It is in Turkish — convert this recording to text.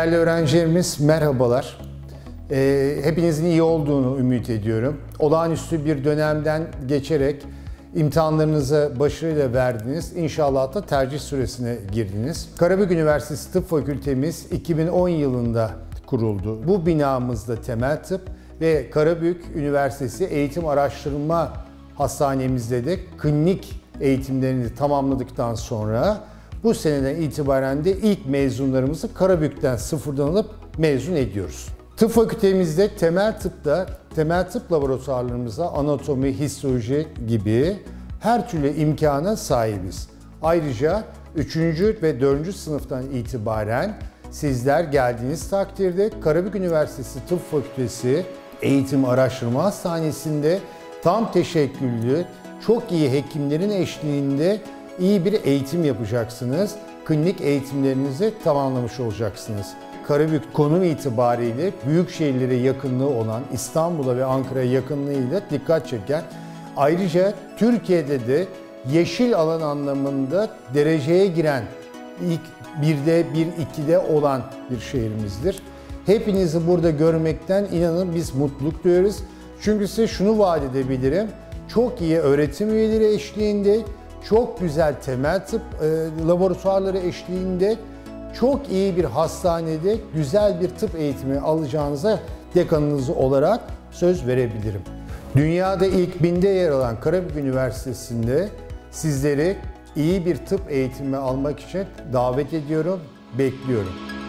Değerli öğrencilerimiz merhabalar. Ee, hepinizin iyi olduğunu ümit ediyorum. Olağanüstü bir dönemden geçerek imtihanlarınızı başarıyla verdiniz. İnşallah da tercih süresine girdiniz. Karabük Üniversitesi Tıp Fakültemiz 2010 yılında kuruldu. Bu binamızda temel tıp ve Karabük Üniversitesi Eğitim Araştırma Hastanemizde de klinik eğitimlerini tamamladıktan sonra bu seneden itibaren de ilk mezunlarımızı Karabük'ten sıfırdan alıp mezun ediyoruz. Tıp fakültemizde temel tıpta, temel tıp laboratuvarlarımıza anatomi, histoloji gibi her türlü imkana sahibiz. Ayrıca 3. ve 4. sınıftan itibaren sizler geldiğiniz takdirde Karabük Üniversitesi Tıp Fakültesi Eğitim Araştırma Hastanesi'nde tam teşekküllü, çok iyi hekimlerin eşliğinde iyi bir eğitim yapacaksınız. Klinik eğitimlerinizi tamamlamış olacaksınız. Karabük konum itibariyle büyük şehirlere yakınlığı olan İstanbul'a ve Ankara'ya yakınlığıyla dikkat çeken ayrıca Türkiye'de de yeşil alan anlamında dereceye giren ilk birde bir ikide olan bir şehrimizdir. Hepinizi burada görmekten inanın biz mutluluk duyuyoruz. Çünkü size şunu vaat edebilirim. Çok iyi öğretim üyeleri eşliğinde, çok güzel temel tıp e, laboratuvarları eşliğinde, çok iyi bir hastanede güzel bir tıp eğitimi alacağınıza dekanınız olarak söz verebilirim. Dünyada ilk binde yer alan Karabük Üniversitesi'nde sizleri iyi bir tıp eğitimi almak için davet ediyorum, bekliyorum.